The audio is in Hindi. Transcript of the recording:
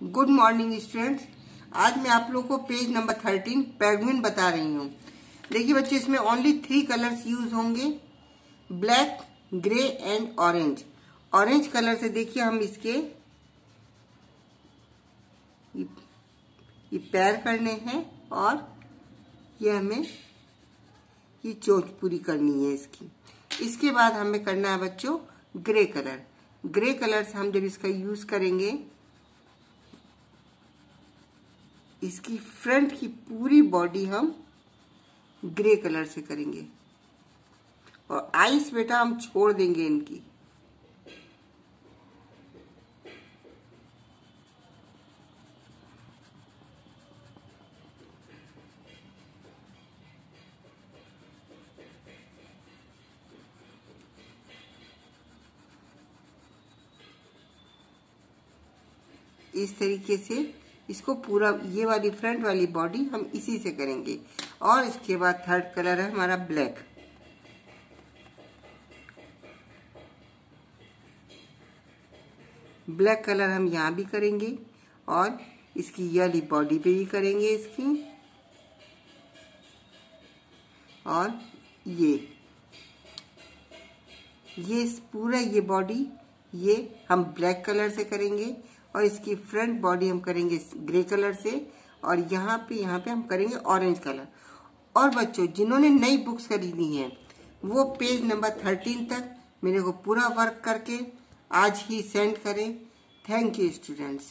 गुड मॉर्निंग स्टूडेंट्स आज मैं आप लोग को पेज नंबर थर्टीन पेगविन बता रही हूँ। देखिए बच्चे, इसमें ओनली थ्री कलर्स यूज़ होंगे। Black grey and orange orange colour से देखिए हम इसके ये पैर करने हैं और ये हमें ये चोच पूरी करनी है इसकी। इसके बाद हमें करना है बच्चों ग्रे कलर ग्रे कलर से हम जब इसका यूज़ करेंगे इसकी फ्रंट की पूरी बॉडी हम ग्रे कलर से करेंगे। और आइस बेटा हम छोड़ देंगे इनकी। इस तरीके से इसको पूरा, ये वाली फ्रंट वाली बॉडी हम इसी से करेंगे। और इसके बाद थर्ड कलर है हमारा ब्लैक ब्लैक कलर हम यहाँ भी करेंगे और इसकी ये बॉडी पे भी करेंगे इसकी। और ये ये पूरा ये बॉडी ये हम ब्लैक कलर से करेंगे। और इसकी फ्रंट बॉडी हम करेंगे ग्रे कलर से, और यहाँ पे यहाँ पे हम करेंगे ऑरेंज कलर और बच्चों, जिन्होंने नई बुक्स खरीदी हैं, वो पेज नंबर थर्टीन तक मेरे को पूरा वर्क करके आज ही सेंड करें. Thank you students